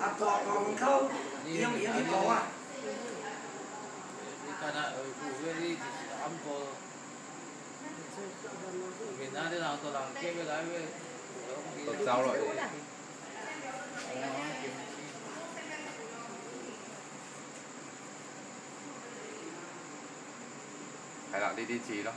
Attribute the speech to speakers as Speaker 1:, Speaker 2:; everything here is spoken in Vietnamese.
Speaker 1: à bỏ bỏ còn không?
Speaker 2: Nhưng mà đi bỏ à? Cái này ở khu vực đi ăn bò Việt Nam thế làm tôi làm cái với lại. Với
Speaker 3: tôi giao rồi hay là đi đi gì đó.